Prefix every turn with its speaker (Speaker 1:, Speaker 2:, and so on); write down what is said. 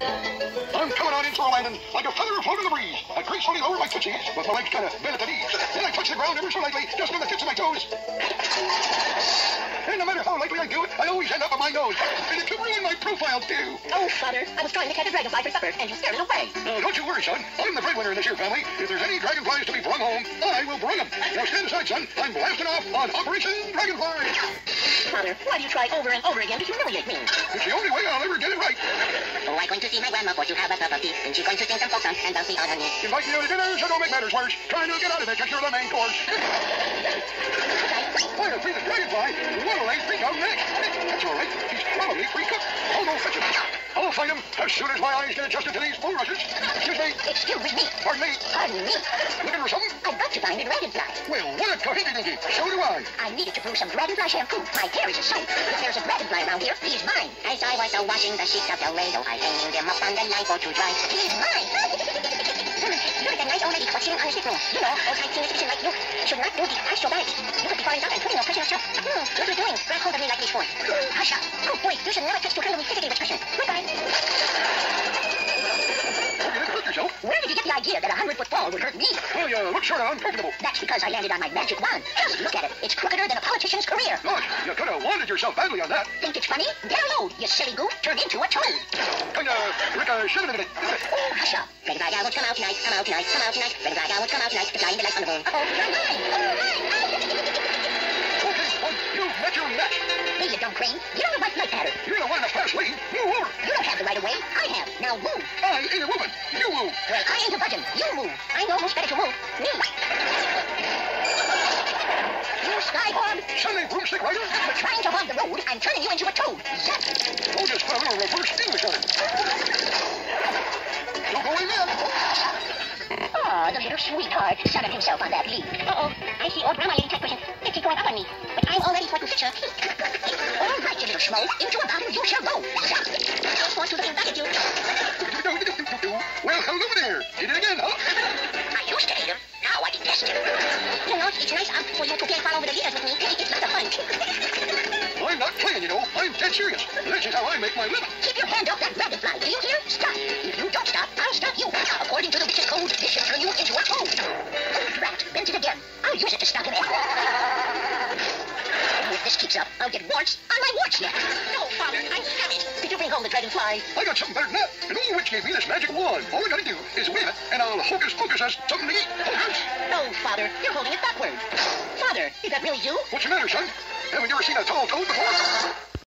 Speaker 1: I'm coming on into the landing like a feather afloat in the breeze. I gracefully lower my tootsies with my legs kind of bent at the knees. Then I touch the ground ever so lightly, just on the tips of my toes. And no matter how lightly I do it, I always end up on my nose. And it could ruin my profile, too.
Speaker 2: Oh, Father, I was trying to catch a dragonfly for supper, and you scared it away.
Speaker 1: Now, don't you worry, son. I'm the breadwinner in this here family. If there's any dragonflies to be brung home, I will bring them. Now stand. I'm blasting off on Operation Dragonfly.
Speaker 2: Father, why do you try over and over again to humiliate me?
Speaker 1: It's the only way I'll ever get it right.
Speaker 3: Oh, I'm going to see my grandma for to have a cup of tea, and she's going to sing some folk songs and bounce me on her knee.
Speaker 1: Invite me to dinner, so don't make matters worse. Trying to get out of it because you're the main course. Why to feed the dragonfly? What'll they think of next? That's all right. He's probably pre-cooked. I'll go fetch him. Find him as soon as my eyes get adjusted to these bulrushes. Excuse me.
Speaker 2: Excuse me.
Speaker 1: Pardon me.
Speaker 2: Pardon me.
Speaker 1: Looking for something?
Speaker 2: I've got to find a dragonfly.
Speaker 1: Well, what a cohegity. So do I.
Speaker 2: I needed to brew some dragonfly shampoo. My hair is a soap. If there's a dragonfly around here, he's mine.
Speaker 3: As I was uh, washing the sheets of the rainbow, I hanging them up on the line for to dry.
Speaker 2: He's mine. Woman, you're that nice old lady sitting on the sick room. You know, high senior citizen like you should not do the astrobatics. You could be falling down and putting pressure on yourself. Hmm, what are you doing? Grab hold of me like this for. Hush up. Oh, boy, you should never touch to criminally physically with person. Goodbye.
Speaker 1: Hope you didn't hurt yourself.
Speaker 2: Where did you get the idea that a hundred-foot fall would hurt me?
Speaker 1: Well, you look sort of uncomfortable.
Speaker 2: That's because I landed on my magic wand. Just look at it. It's crookeder than a politician's career.
Speaker 1: Gosh, you could have wanted yourself badly on that.
Speaker 2: Think it's funny? Get a load, you silly goof. Turn into a toad.
Speaker 1: Kind of ricocheted it.
Speaker 2: Oh, hush up.
Speaker 3: Dragonfly gal will come out tonight, come out tonight, come out tonight. Dragonfly gal will come out tonight, to flying the lights on the moon.
Speaker 2: Uh-oh, you're mine. Oh, mine.
Speaker 1: Okay, well, you've met your match.
Speaker 2: Hey, you dumb crane. Get on the white light pattern.
Speaker 1: You're the one in the fast lane. Move over.
Speaker 2: You don't have the right of way. I have. Now move.
Speaker 1: I ain't a woman. Move.
Speaker 2: I ain't a budgeon. You move. I know who's better to move. Me. You skyhog.
Speaker 1: Sunday broomstick rider.
Speaker 2: You're trying to hog the road. I'm turning you into a toad. Zap.
Speaker 1: Oh, just put a little reverse English on it. Don't go in there.
Speaker 2: Oh, the little sweetheart sunning himself on that leaf. Uh-oh. I see old grandma lady type person. It's going up on me. But I'm already fucking fixer. All right, you little schmo. Into a bottle you shall go. Used to hate him. Now I detest him. You know, it's nice um, for you to play fall over the years with me. It's lots of fun.
Speaker 1: I'm not playing, you know. I'm dead serious. This is how I make my living.
Speaker 2: Keep your hand I'll get warts on my warts neck. No, Father, I have it. Did you bring home the dragonfly?
Speaker 1: I got something better than that. An old witch gave me this magic wand. All I gotta do is wave it, and I'll hocus pocus us something to eat. Hocus!
Speaker 2: No, Father, you're holding it backward. Father, is that really you?
Speaker 1: What's the matter, son? Haven't you ever seen a tall toad before?